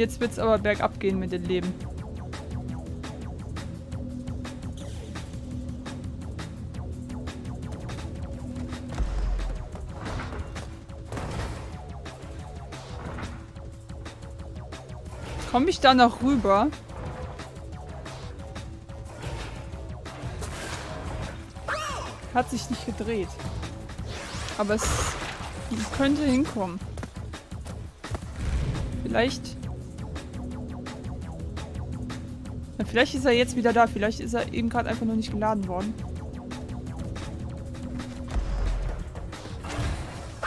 Jetzt wird es aber bergab gehen mit dem Leben. Komme ich da noch rüber? Hat sich nicht gedreht. Aber es könnte hinkommen. Vielleicht... Ja, vielleicht ist er jetzt wieder da. Vielleicht ist er eben gerade einfach nur nicht geladen worden.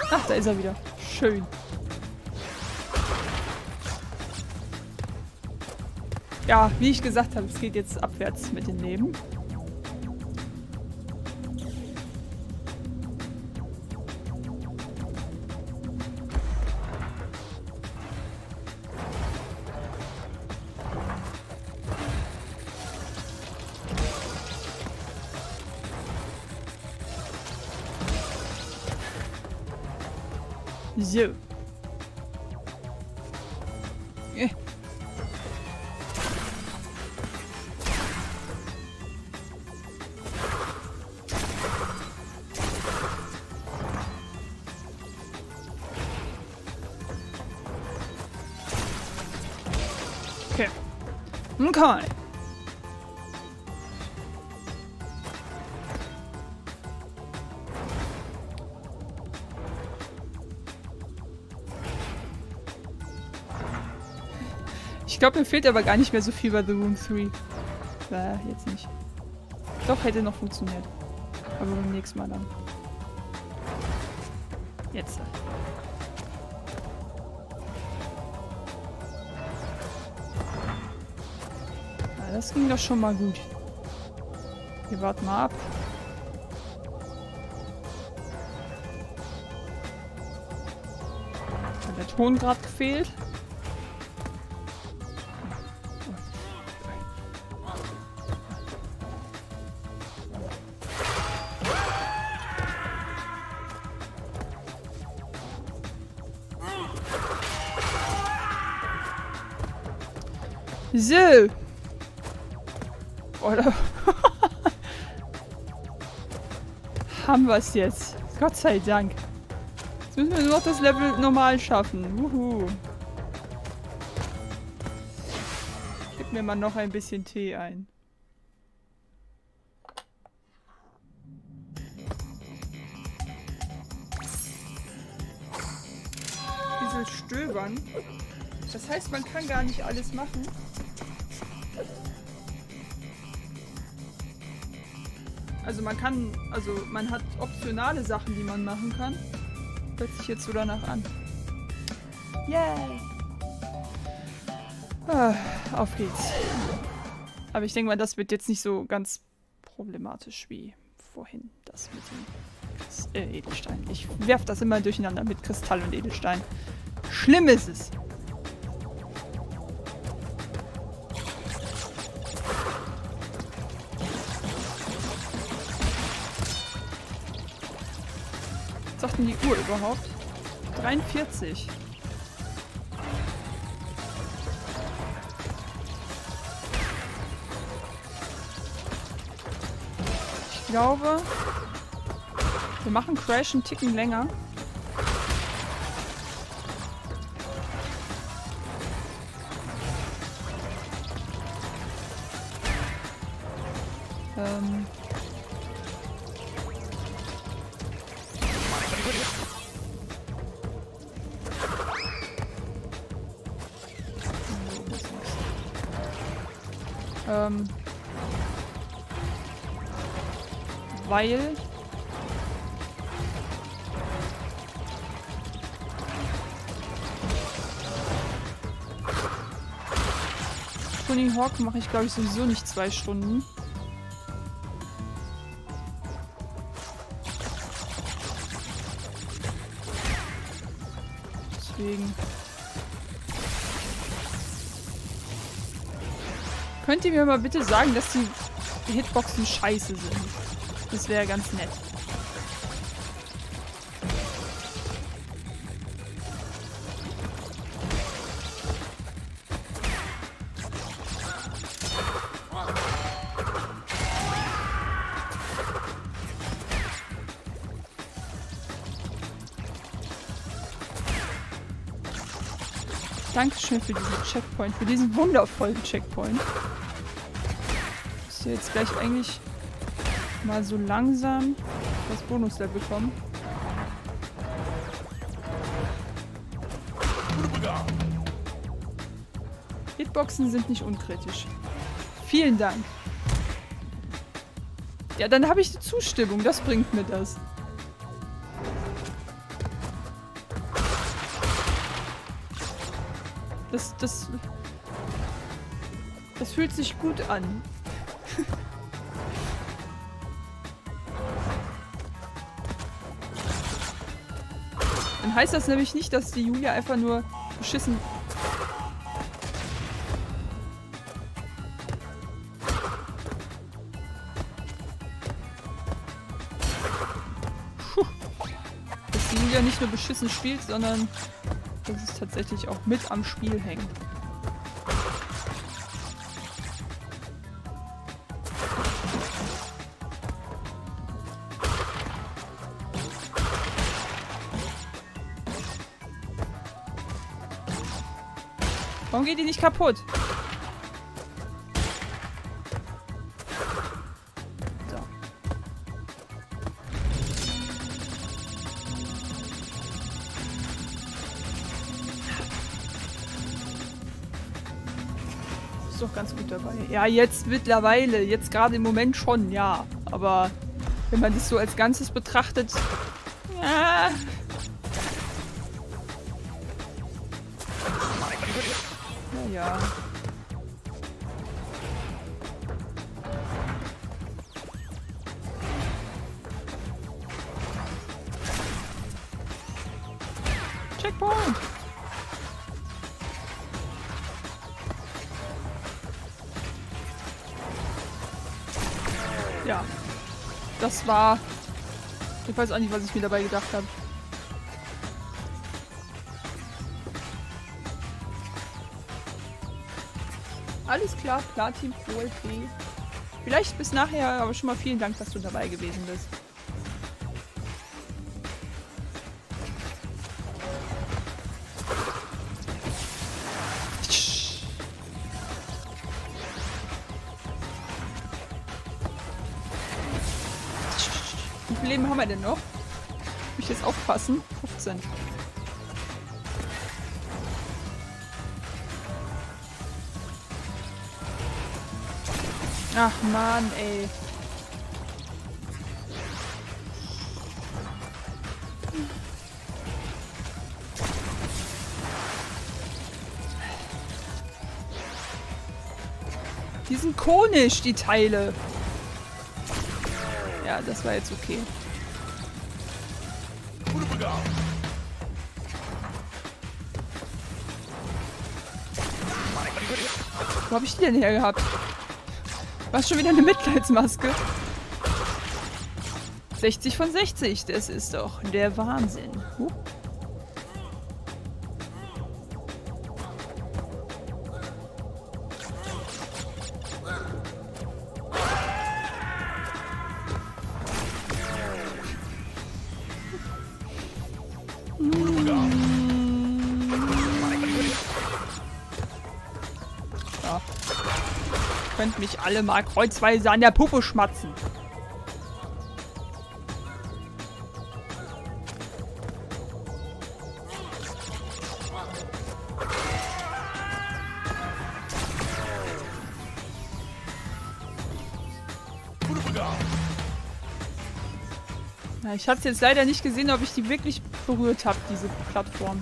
Ach, da ist er wieder. Schön. Ja, wie ich gesagt habe, es geht jetzt abwärts mit dem Leben. So. Äh. Okay. Okay. Glaube, mir fehlt aber gar nicht mehr so viel bei The Room 3. Äh, jetzt nicht. Doch, hätte noch funktioniert. Aber beim nächsten Mal dann. Jetzt. Ja, das ging doch schon mal gut. Wir warten mal ab. Hat der Ton gerade gefehlt? So. Oder? Haben wir es jetzt. Gott sei Dank. Jetzt müssen wir nur noch das Level normal schaffen. Wuhu. Gib mir mal noch ein bisschen Tee ein. Bisschen stöbern. Das heißt, man kann gar nicht alles machen. Also man kann, also man hat optionale Sachen, die man machen kann. Hört sich jetzt so danach an. Yay! Ah, auf geht's. Aber ich denke mal, das wird jetzt nicht so ganz problematisch wie vorhin das mit dem äh, Edelstein. Ich werf das immer durcheinander mit Kristall und Edelstein. Schlimm ist es. Sagt denn die Uhr überhaupt? 43. Ich glaube, wir machen Crash einen Ticken länger. Ähm, weil Tony Hawk mache ich glaube ich sowieso nicht zwei Stunden. Deswegen. Könnt ihr mir mal bitte sagen, dass die Hitboxen scheiße sind? Das wäre ganz nett. Dankeschön für diesen Checkpoint, für diesen wundervollen Checkpoint. Müsste jetzt gleich eigentlich mal so langsam das Bonuslevel kommen. Hitboxen sind nicht unkritisch. Vielen Dank. Ja, dann habe ich die Zustimmung. Das bringt mir das. Das, das... Das fühlt sich gut an. Dann heißt das nämlich nicht, dass die Julia einfach nur beschissen nicht nur beschissen spielt, sondern dass es tatsächlich auch mit am Spiel hängt. Warum geht die nicht kaputt? Ja, jetzt mittlerweile. Jetzt gerade im Moment schon, ja. Aber wenn man das so als Ganzes betrachtet... Ja... Naja. Checkpoint! Das war... Ich weiß auch nicht, was ich mir dabei gedacht habe. Alles klar, Platin, OLP. Vielleicht bis nachher, aber schon mal vielen Dank, dass du dabei gewesen bist. Haben wir denn noch? Muss ich jetzt aufpassen? 15. Ach man, ey. Die sind konisch, die Teile. Ja, das war jetzt okay. Wo habe ich die denn her gehabt? War schon wieder eine Mitleidsmaske? 60 von 60, das ist doch der Wahnsinn. Huh. Könnt mich alle mal kreuzweise an der Puppe schmatzen. ich habe es jetzt leider nicht gesehen, ob ich die wirklich berührt habe, diese Plattform.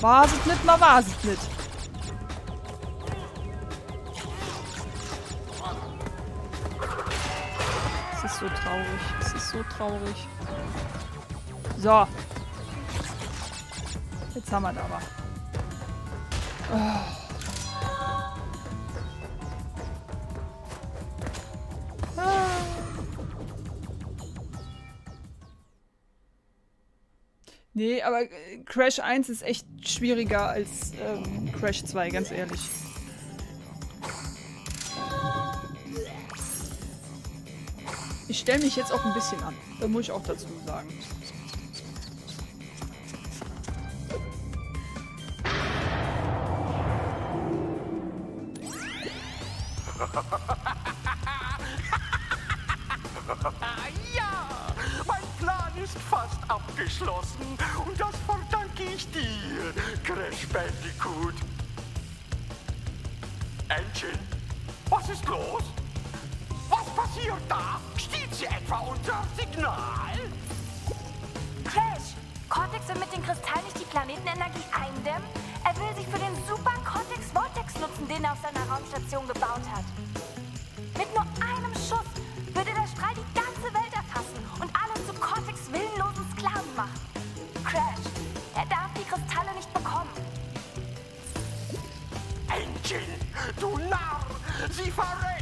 War es nicht, mal war es nicht. Es ist so traurig. Es ist so traurig. So. Jetzt haben wir da aber. Oh. Nee, aber äh, Crash 1 ist echt schwieriger als ähm, Crash 2, ganz ehrlich. Ich stelle mich jetzt auch ein bisschen an. Da muss ich auch dazu sagen. ja, mein Plan ist fast abgeschlossen. Signal? Crash! Cortex will mit den Kristallen nicht die Planetenenergie eindämmen? Er will sich für den Super Cortex Vortex nutzen, den er auf seiner Raumstation gebaut hat. Mit nur einem Schuss würde der Strahl die ganze Welt erfassen und alle zu Cortex willenlosen Sklaven machen. Crash, er darf die Kristalle nicht bekommen. Engine, du Narr! Sie verrät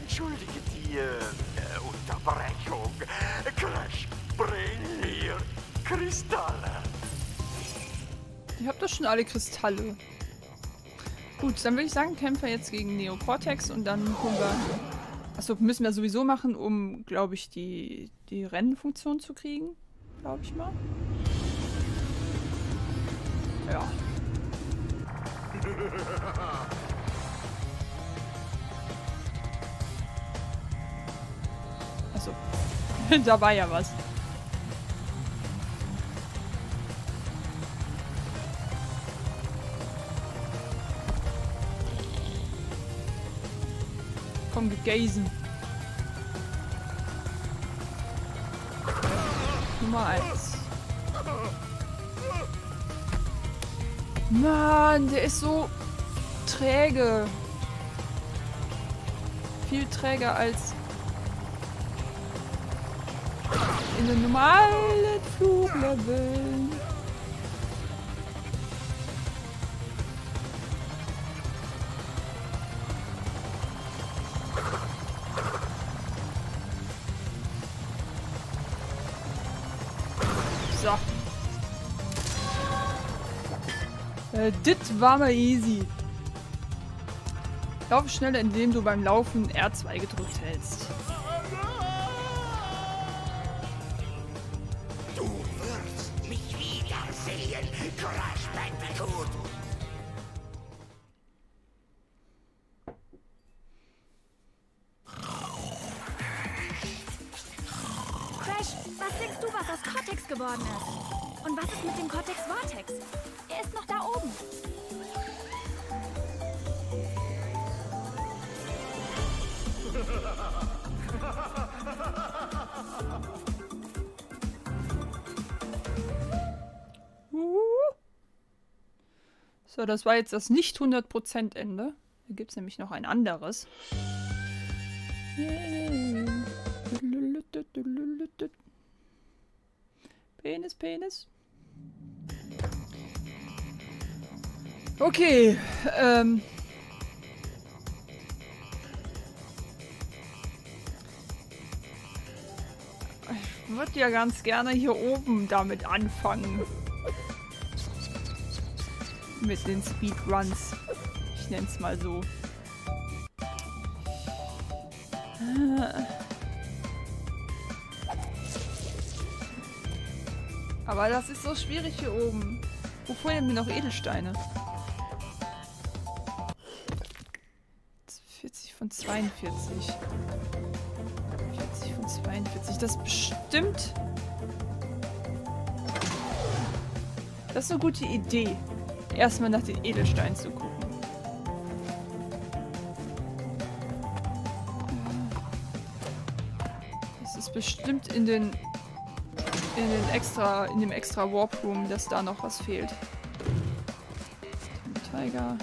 Entschuldige die äh, Unterbrechung. Crash, bring mir Kristalle. Ich hab doch schon alle Kristalle. Gut, dann würde ich sagen, kämpfen wir jetzt gegen Neocortex und dann holen wir... Achso, müssen wir sowieso machen, um, glaube ich, die, die Rennfunktion zu kriegen. Glaube ich mal. Ja. Achso. da war ja was. Komm, gegasen. Nummer eins. Mann, der ist so träge. Viel träger als in den normalen Flugleveln. So. Äh, dit war mal easy. Laufe schneller, indem du beim Laufen R2 gedrückt hältst. Und was ist mit dem Cortex Vortex? Er ist noch da oben. So, das war jetzt das nicht 100% Ende. Da gibt es nämlich noch ein anderes. Penis, Penis. Okay, ähm. Ich würde ja ganz gerne hier oben damit anfangen. Mit den Speedruns. Ich nenne es mal so. Aber das ist so schwierig hier oben. Wo fehlen mir noch Edelsteine? 40 von 42. 40 von 42. Das bestimmt... Das ist eine gute Idee. Erstmal nach den Edelsteinen zu gucken. Das ist bestimmt in den in den extra in dem extra Warp Room, dass da noch was fehlt. Tiger.